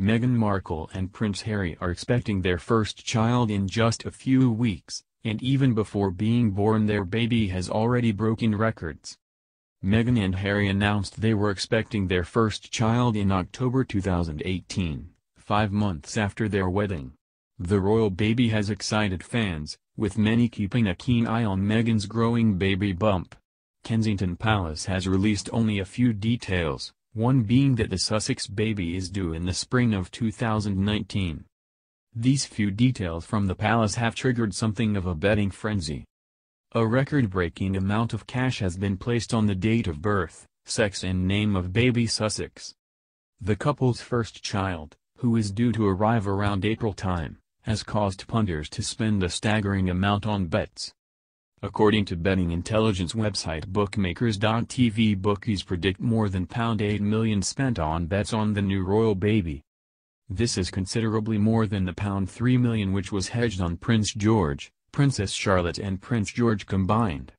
Meghan Markle and Prince Harry are expecting their first child in just a few weeks, and even before being born their baby has already broken records. Meghan and Harry announced they were expecting their first child in October 2018, five months after their wedding. The royal baby has excited fans, with many keeping a keen eye on Meghan's growing baby bump. Kensington Palace has released only a few details, one being that the Sussex baby is due in the spring of 2019. These few details from the palace have triggered something of a betting frenzy. A record-breaking amount of cash has been placed on the date of birth, sex and name of baby Sussex. The couple's first child, who is due to arrive around April time, has caused punters to spend a staggering amount on bets. According to betting intelligence website bookmakers.tv bookies predict more than £8 million spent on bets on the new royal baby. This is considerably more than the £3 million which was hedged on Prince George, Princess Charlotte and Prince George combined.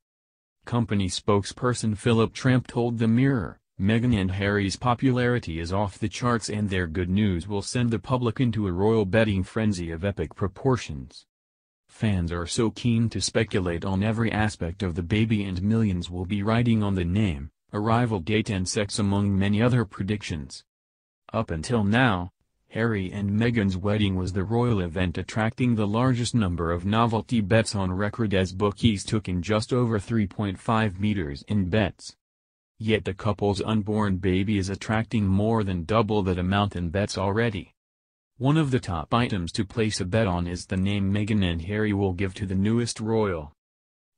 Company spokesperson Philip Tramp told The Mirror, Meghan and Harry's popularity is off the charts and their good news will send the public into a royal betting frenzy of epic proportions. Fans are so keen to speculate on every aspect of the baby and millions will be riding on the name, arrival date and sex among many other predictions. Up until now, Harry and Meghan's wedding was the royal event attracting the largest number of novelty bets on record as bookies took in just over 3.5 meters in bets. Yet the couple's unborn baby is attracting more than double that amount in bets already. One of the top items to place a bet on is the name Meghan and Harry will give to the newest royal.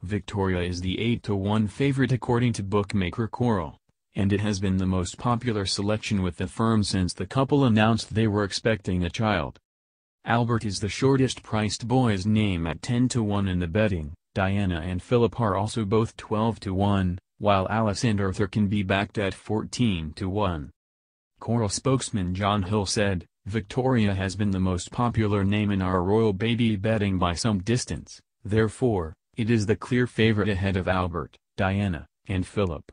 Victoria is the 8-to-1 favorite according to bookmaker Coral, and it has been the most popular selection with the firm since the couple announced they were expecting a child. Albert is the shortest-priced boy's name at 10-to-1 in the betting, Diana and Philip are also both 12-to-1, while Alice and Arthur can be backed at 14-to-1. Coral spokesman John Hill said, Victoria has been the most popular name in our royal baby betting by some distance, therefore, it is the clear favorite ahead of Albert, Diana, and Philip.